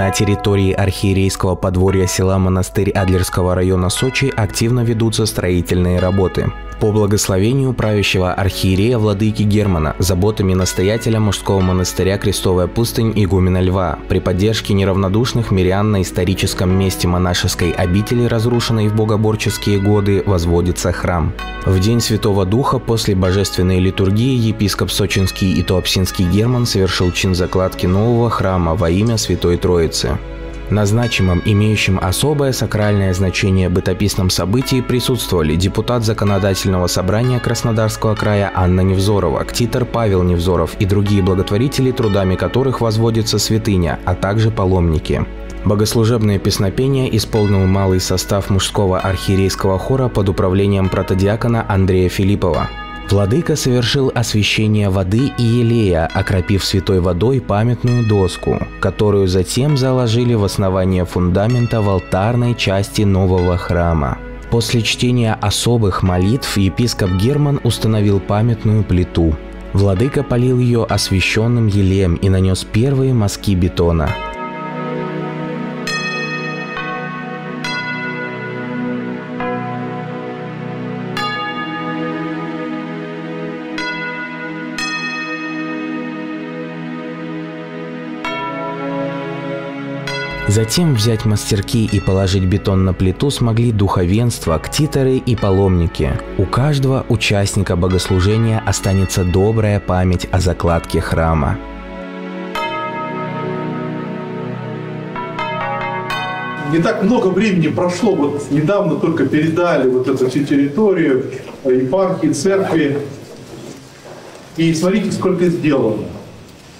На территории архиерейского подворья села Монастырь Адлерского района Сочи активно ведутся строительные работы по благословению правящего архиерея владыки Германа, заботами настоятеля мужского монастыря Крестовая пустынь игумена Льва, при поддержке неравнодушных мирян на историческом месте монашеской обители, разрушенной в богоборческие годы, возводится храм. В День Святого Духа после божественной литургии епископ Сочинский и Туапсинский Герман совершил чин закладки нового храма во имя Святой Троицы. На значимом, имеющем особое сакральное значение бытописном событии присутствовали депутат Законодательного собрания Краснодарского края Анна Невзорова, ктитор Павел Невзоров и другие благотворители, трудами которых возводится святыня, а также паломники. Богослужебное песнопение исполнил малый состав мужского архиерейского хора под управлением протодиакона Андрея Филиппова. Владыка совершил освящение воды и елея, окропив святой водой памятную доску, которую затем заложили в основание фундамента в алтарной части нового храма. После чтения особых молитв епископ Герман установил памятную плиту. Владыка полил ее освященным елеем и нанес первые мазки бетона – Затем взять мастерки и положить бетон на плиту смогли духовенство, ктиторы и паломники. У каждого участника богослужения останется добрая память о закладке храма. не так много времени прошло, вот недавно только передали вот эту всю территорию, епархии, церкви. И смотрите, сколько сделано.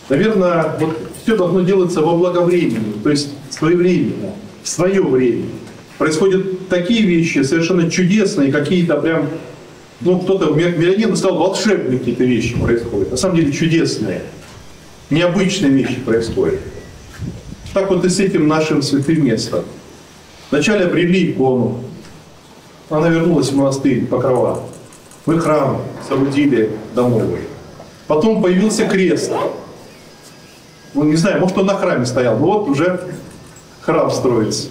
Наверное, вот все должно делаться во благовремени, то есть своевременно, в свое время. Происходят такие вещи совершенно чудесные, какие-то прям, ну кто-то, миллионер сказал, волшебные какие-то вещи происходят. На самом деле чудесные, необычные вещи происходят. Так вот и с этим нашим святым местом. Вначале обрели икону, она вернулась в монастырь Покрова. Мы храм соорудили домовый. Потом появился крест. Ну, не знаю, может, он на храме стоял, но вот уже храм строится.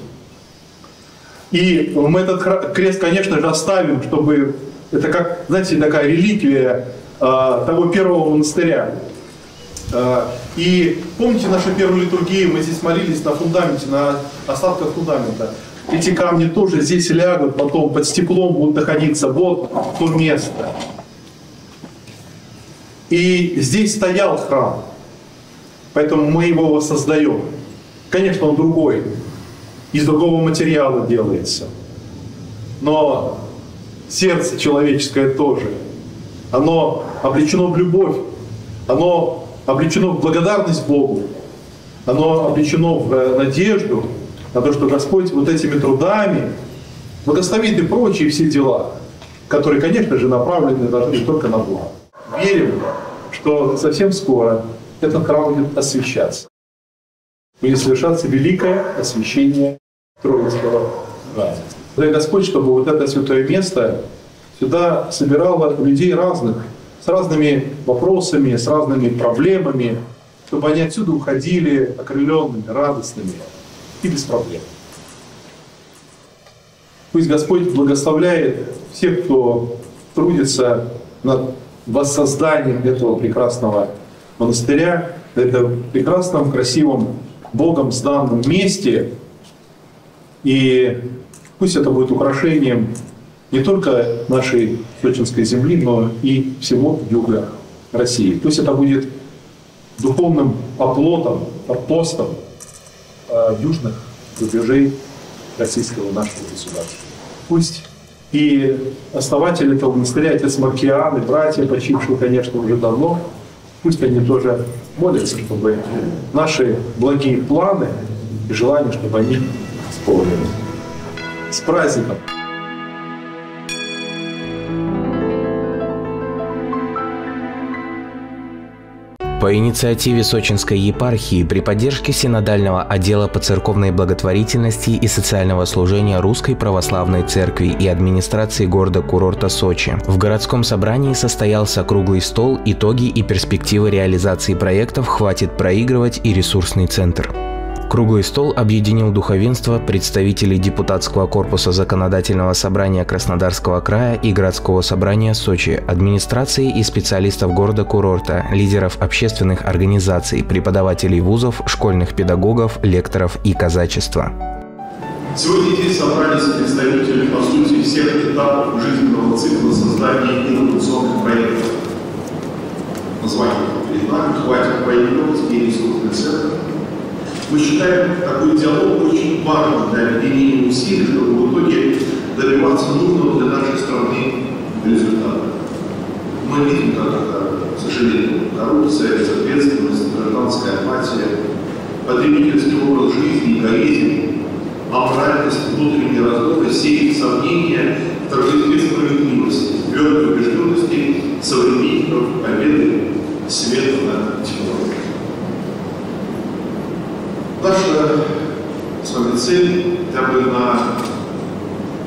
И мы этот крест, конечно же, оставим, чтобы это как, знаете, такая реликвия э, того первого монастыря. Э, и помните нашу первую литургию, мы здесь молились на фундаменте, на остатках фундамента. Эти камни тоже здесь лягут, потом под стеклом будут находиться. Вот то место. И здесь стоял храм. Поэтому мы его воссоздаем. Конечно, он другой, из другого материала делается. Но сердце человеческое тоже. Оно облечено в любовь, оно облечено в благодарность Богу, оно облечено в э, надежду на то, что Господь вот этими трудами благословит и прочие все дела, которые, конечно же, направлены должны только на Бога. Верим, что совсем скоро этот храм будет освещаться будет совершаться великое освящение Троицкого храма. Дай Господь, чтобы вот это святое место сюда собирало людей разных, с разными вопросами, с разными проблемами, чтобы они отсюда уходили окрыленными, радостными и без проблем. Пусть Господь благословляет всех, кто трудится над воссозданием этого прекрасного монастыря, это прекрасном, красивом Богом сданном месте, и пусть это будет украшением не только нашей сочинской земли, но и всего юга России. Пусть это будет духовным оплотом, опостом э, южных рубежей российского нашего государства. Пусть и основатель этого монастыря, отец Маркиан, и братья, почившие, конечно, уже давно, Пусть они тоже молятся, чтобы наши благие планы и желания, чтобы они исполнились. С праздником! По инициативе Сочинской епархии при поддержке Синодального отдела по церковной благотворительности и социального служения Русской Православной Церкви и администрации города-курорта Сочи в городском собрании состоялся круглый стол «Итоги и перспективы реализации проектов «Хватит проигрывать» и «Ресурсный центр». Круглый стол объединил духовенство, представителей депутатского корпуса Законодательного собрания Краснодарского края и городского собрания Сочи, администрации и специалистов города-курорта, лидеров общественных организаций, преподавателей вузов, школьных педагогов, лекторов и казачества. Сегодня здесь собрались представители, по сути, всех этапов жизненного цикла создания инновационных проектов. Название перед нами хватит проигрывать и ресурсный центр мы считаем такой диалог очень важным для объединения усилий, чтобы в итоге добиваться нужного для нашей страны результата. Мы видим, как это, к сожалению, коррупция, безответственность, гражданская апатия, потребительский образ жизни, эгоизм, аморальность, внутренняя раздора сеет сомнения в торжестве справедливости, твердой убежденности современников победы света над тьмой. Наша с вами цель хотя бы на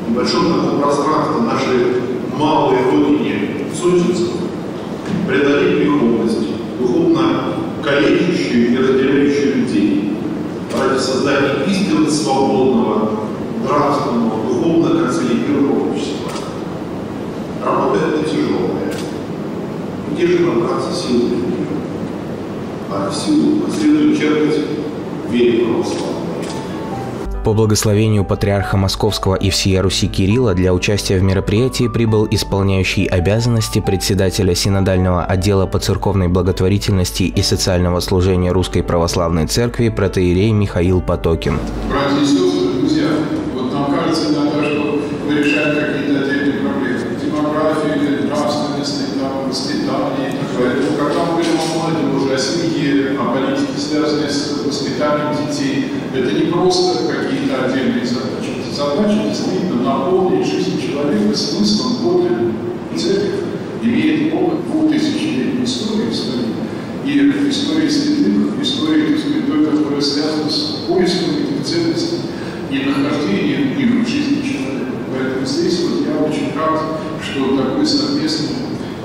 небольшом таком пространстве нашей малой родине сочинцев преодолеть греховность, духовно калечащую и разделяющую людей ради создания истинно свободного, нравственного, духовно консолидированного общества. Работа это тяжелая. Где же набраться сил для нее? А силу следует черпать вере православной. По благословению патриарха Московского и всея Руси Кирилла для участия в мероприятии прибыл исполняющий обязанности председателя Синодального отдела по церковной благотворительности и социального служения Русской Православной Церкви протеерей Михаил Потокин. Братья и сестры, друзья, вот нам кажется иногда, что мы решаем какие-то отдельные проблемы. Демографию, нравственности, там, воспитание и так далее. Но когда мы говорим о молодежи, о семье, о политике, связанной с воспитанием детей, это не просто какие-то отдельные задачи. Это задача действительно наполнить жизнь человека смыслом подлинным. Церковь имеет опыт двухтысячелетней истории в стране. И в истории святых, в истории, так сказать, той, которая связана с поиском этих ценностей и нахождением их в жизни человека. Поэтому здесь вот я очень рад, что такой совместный,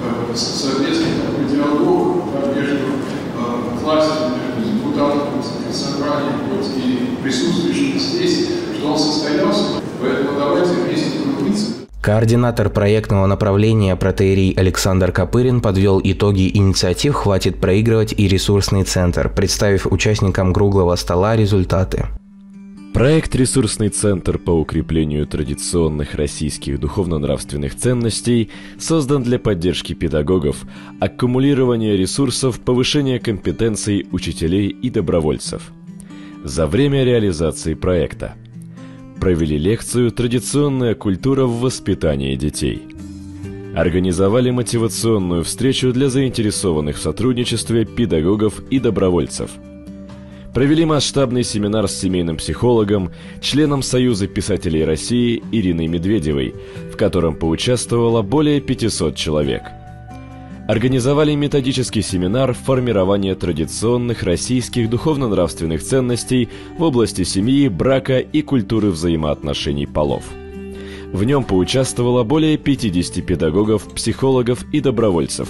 э, совместный такой диалог да, между э, властью, между депутатами собрания вот, и присутствующими здесь, что он состоялся. Поэтому давайте вместе трудиться. Координатор проектного направления протеерей Александр Копырин подвел итоги инициатив «Хватит проигрывать» и «Ресурсный центр», представив участникам круглого стола результаты. Проект «Ресурсный центр по укреплению традиционных российских духовно-нравственных ценностей» создан для поддержки педагогов, аккумулирования ресурсов, повышения компетенций учителей и добровольцев. За время реализации проекта провели лекцию «Традиционная культура в воспитании детей». Организовали мотивационную встречу для заинтересованных в сотрудничестве педагогов и добровольцев – провели масштабный семинар с семейным психологом, членом Союза писателей России Ириной Медведевой, в котором поучаствовало более 500 человек. Организовали методический семинар формирования традиционных российских духовно-нравственных ценностей в области семьи, брака и культуры взаимоотношений полов. В нем поучаствовало более 50 педагогов, психологов и добровольцев.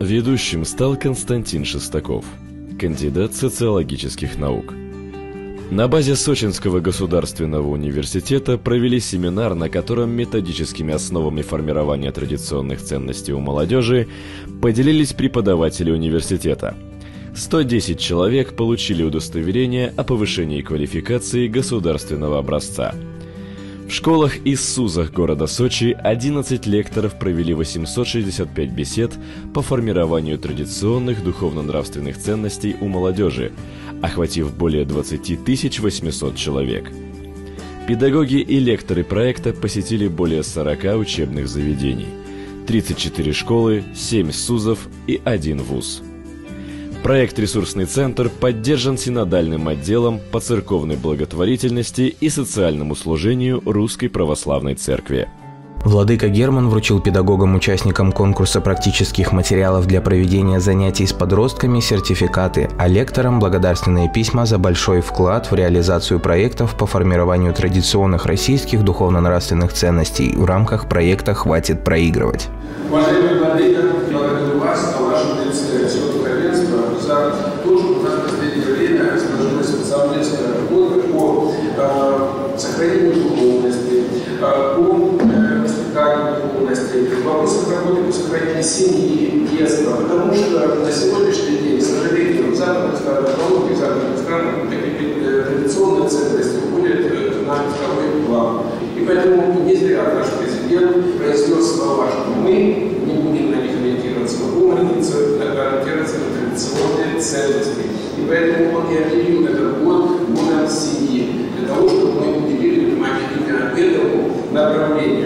Ведущим стал Константин Шестаков – кандидат социологических наук. На базе Сочинского государственного университета провели семинар, на котором методическими основами формирования традиционных ценностей у молодежи поделились преподаватели университета. 110 человек получили удостоверение о повышении квалификации государственного образца – в школах и СУЗах города Сочи 11 лекторов провели 865 бесед по формированию традиционных духовно-нравственных ценностей у молодежи, охватив более 20 800 человек. Педагоги и лекторы проекта посетили более 40 учебных заведений, 34 школы, 7 СУЗов и 1 ВУЗ. Проект «Ресурсный центр» поддержан синодальным отделом по церковной благотворительности и социальному служению Русской Православной Церкви. Владыка Герман вручил педагогам-участникам конкурса практических материалов для проведения занятий с подростками сертификаты, а лекторам – благодарственные письма за большой вклад в реализацию проектов по формированию традиционных российских духовно-нравственных ценностей в рамках проекта «Хватит проигрывать». Уважаемый Владыка, потому что на сегодняшний день, к сожалению, в западных странах, в западных странах такие э, традиционные ценности уходят э, на второй план. И поэтому не зря наш президент произнес слова, что мы не будем на них ориентироваться, мы будем ориентироваться, ориентироваться на традиционные ценности. И поэтому он и объявил этот год годом семьи, для того, чтобы мы уделили внимание именно этому направлению.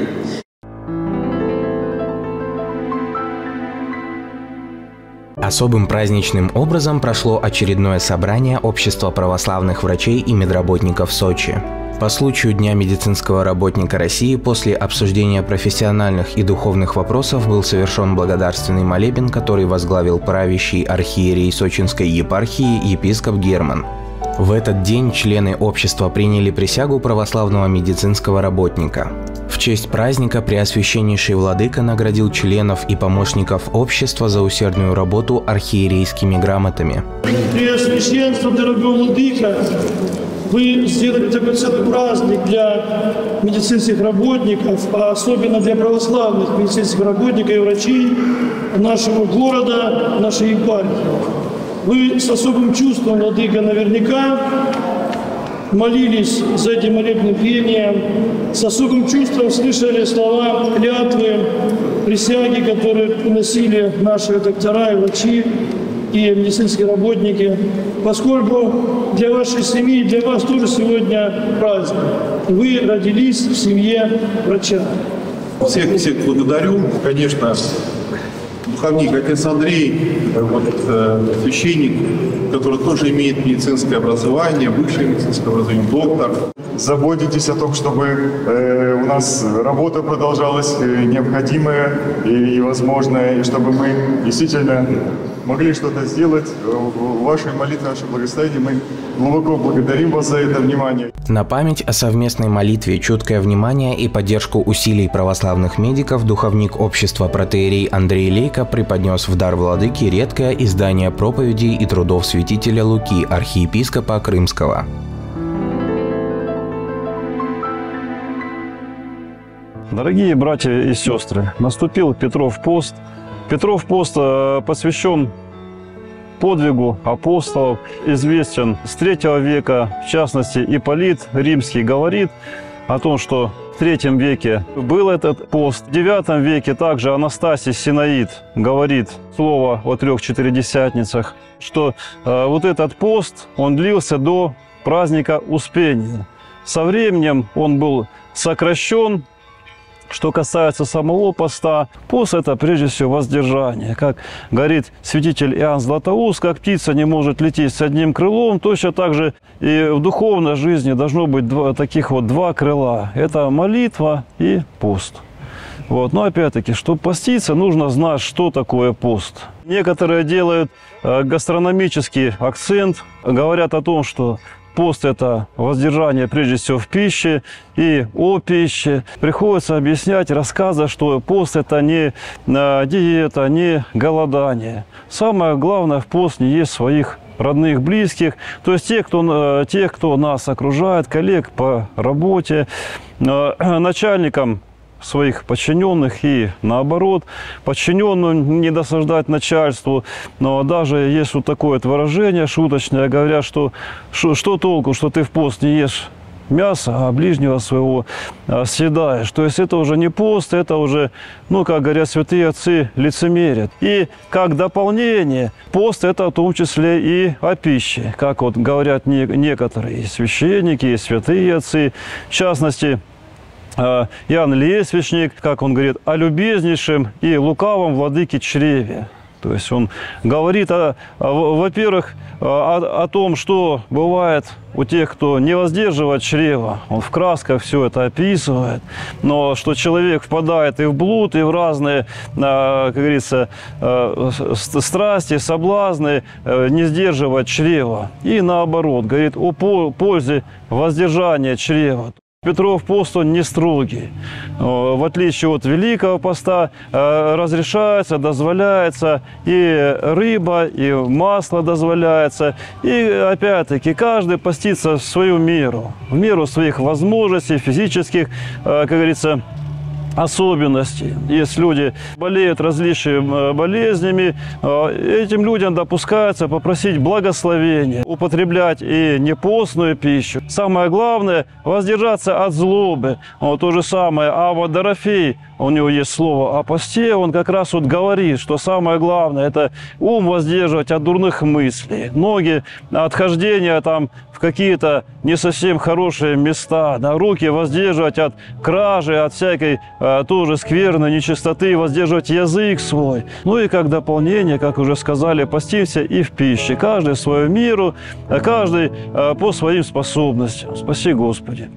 Особым праздничным образом прошло очередное собрание Общества православных врачей и медработников Сочи. По случаю Дня медицинского работника России после обсуждения профессиональных и духовных вопросов был совершен благодарственный молебен, который возглавил правящий архиерей Сочинской епархии епископ Герман. В этот день члены общества приняли присягу православного медицинского работника. В честь праздника Преосвященнейший Владыка наградил членов и помощников общества за усердную работу архиерейскими грамотами. Преосвященство, дорогой Владыка, вы сделали такой праздник для медицинских работников, а особенно для православных медицинских работников и врачей нашего города, нашей епархии. Вы с особым чувством, Владыка, наверняка молились за этим молебным пением, с особым чувством слышали слова клятвы, присяги, которые приносили наши доктора и врачи и медицинские работники, поскольку для вашей семьи, для вас тоже сегодня праздник. Вы родились в семье врача. Всех, всех благодарю. Конечно, духовник отец Андрей, вот, э, священник, который тоже имеет медицинское образование, высшее медицинское образование, доктор. Заботитесь о том, чтобы э, у нас работа продолжалась э, необходимая и, и возможная, и чтобы мы действительно могли что-то сделать. В вашей молитве, в вашем благословении мы глубоко благодарим вас за это внимание. На память о совместной молитве, чуткое внимание и поддержку усилий православных медиков духовник общества протеерей Андрей Лейко преподнес в дар владыки редкое издание проповедей и трудов святителя Луки, архиепископа Крымского. Дорогие братья и сестры, наступил Петров пост. Петров пост э, посвящен подвигу апостолов, известен с третьего века, в частности, Ипполит Римский говорит о том, что в третьем веке был этот пост. В девятом веке также Анастасий Синаид говорит слово о трех четыредесятницах, что э, вот этот пост, он длился до праздника Успения. Со временем он был сокращен, что касается самого поста, пост – это прежде всего воздержание. Как говорит святитель Иоанн Златоуст, как птица не может лететь с одним крылом, точно так же и в духовной жизни должно быть два, таких вот два крыла. Это молитва и пост. Вот. Но опять-таки, чтобы поститься, нужно знать, что такое пост. Некоторые делают э, гастрономический акцент, говорят о том, что Пост – это воздержание, прежде всего, в пище и о пище. Приходится объяснять, рассказывать, что пост – это не э, диета, не голодание. Самое главное в пост не есть своих родных, близких, то есть тех, кто, э, тех, кто нас окружает, коллег по работе, э, начальникам своих подчиненных и наоборот, подчиненным не досаждать начальству. Но даже есть вот такое вот выражение шуточное, говорят, что, что, что толку, что ты в пост не ешь мясо, а ближнего своего а, съедаешь. То есть это уже не пост, это уже, ну, как говорят святые отцы, лицемерят. И как дополнение, пост это в том числе и о пище, как вот говорят не, некоторые священники, и святые отцы. В частности, Иоанн Лесвичник, как он говорит, о любезнейшем и лукавом владыке чреве. То есть он говорит, во-первых, о, о том, что бывает у тех, кто не воздерживает чрева. Он в красках все это описывает. Но что человек впадает и в блуд, и в разные, э, как говорится, э, страсти, соблазны, не сдерживать чрева. И наоборот, говорит о пользе воздержания чрева. Петров пост он не строгий. В отличие от Великого поста э, разрешается, дозволяется и рыба, и масло дозволяется. И опять-таки каждый постится в свою меру, в меру своих возможностей физических, э, как говорится, особенности. Есть люди, болеют различными болезнями. Этим людям допускается попросить благословения, употреблять и непостную пищу. Самое главное – воздержаться от злобы. Вот то же самое Ава Дорофей, у него есть слово о посте, он как раз вот говорит, что самое главное – это ум воздерживать от дурных мыслей, ноги от хождения там в какие-то не совсем хорошие места, да, руки воздерживать от кражи, от всякой э, тоже скверной нечистоты, воздерживать язык свой. Ну и как дополнение, как уже сказали, постимся и в пище. Каждый в свою миру, а каждый э, по своим способностям. Спаси Господи.